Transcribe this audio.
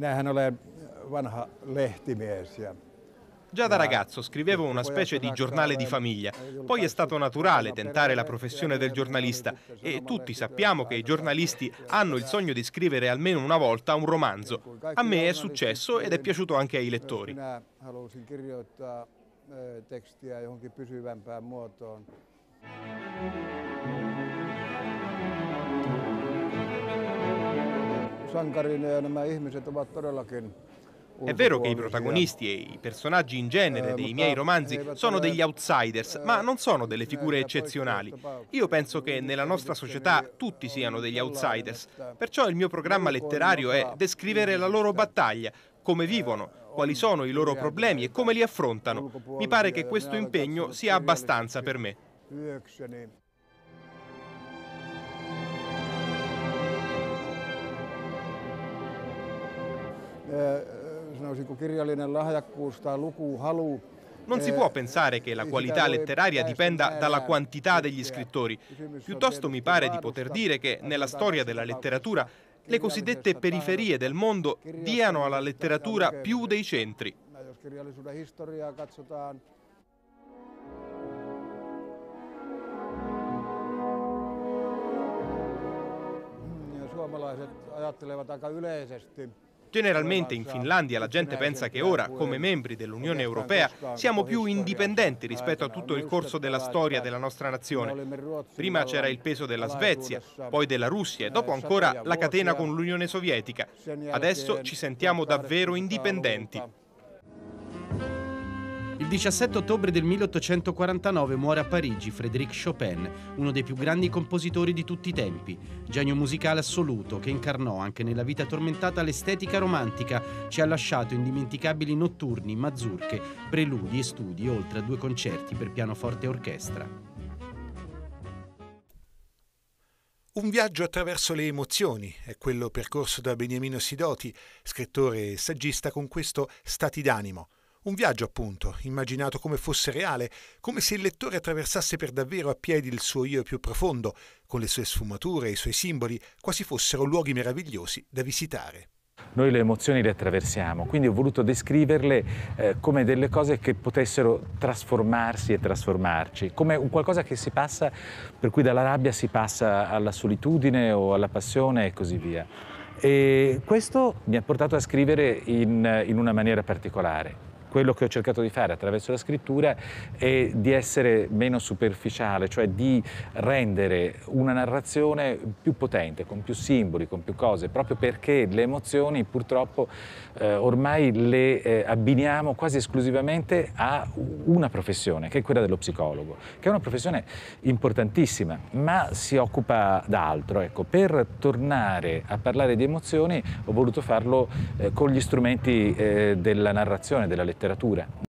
Minähän olen vanha lehtimies ja Già da ragazzo scrivevo una specie di giornale di famiglia, poi è stato naturale tentare la professione del giornalista e tutti sappiamo che i giornalisti hanno il sogno di scrivere almeno una volta un romanzo. A me è successo ed è piaciuto anche ai lettori. minä halusin kirjoittaa ö, tekstiä johonkin pysyvämpään muotoon. Sankarin ja nämä ihmiset ovat todellakin È vero che i protagonisti e i personaggi in genere dei miei romanzi sono degli outsiders, ma non sono delle figure eccezionali. Io penso che nella nostra società tutti siano degli outsiders, perciò il mio programma letterario è descrivere la loro battaglia, come vivono, quali sono i loro problemi e come li affrontano. Mi pare che questo impegno sia abbastanza per me. Sanoisinko kirjallinen lahjakkuus tai lukuhalu Non si può pensare che la qualità letteraria dipenda dalla quantità degli scrittori. Piuttosto mi pare di poter dire che nella storia della letteratura le cosiddette periferie del mondo diano alla letteratura più dei centri. Jos kirjallisuuden historiaa katsotaan, mm, suomalaiset ajattelevat aika yleisesti. Generalmente in Finlandia la gente pensa che ora, come membri dell'Unione Europea, siamo più indipendenti rispetto a tutto il corso della storia della nostra nazione. Prima c'era il peso della Svezia, poi della Russia e dopo ancora la catena con l'Unione Sovietica. Adesso ci sentiamo davvero indipendenti. Il 17 ottobre del 1849 muore a Parigi Frédéric Chopin, uno dei più grandi compositori di tutti i tempi, genio musicale assoluto che incarnò anche nella vita tormentata l'estetica romantica, ci ha lasciato indimenticabili notturni, mazurche, preludi e studi, oltre a due concerti per pianoforte e orchestra. Un viaggio attraverso le emozioni è quello percorso da Beniamino Sidoti, scrittore e saggista con questo Stati d'animo. Un viaggio, appunto, immaginato come fosse reale, come se il lettore attraversasse per davvero a piedi il suo io più profondo, con le sue sfumature e i suoi simboli, quasi fossero luoghi meravigliosi da visitare. Noi le emozioni le attraversiamo, quindi ho voluto descriverle eh, come delle cose che potessero trasformarsi e trasformarci, come un qualcosa che si passa, per cui dalla rabbia si passa alla solitudine o alla passione e così via. E questo mi ha portato a scrivere in, in una maniera particolare. Quello che ho cercato di fare attraverso la scrittura è di essere meno superficiale, cioè di rendere una narrazione più potente, con più simboli, con più cose, proprio perché le emozioni purtroppo eh, ormai le eh, abbiniamo quasi esclusivamente a una professione, che è quella dello psicologo, che è una professione importantissima, ma si occupa d'altro. Ecco, per tornare a parlare di emozioni ho voluto farlo eh, con gli strumenti eh, della narrazione, della letteratura.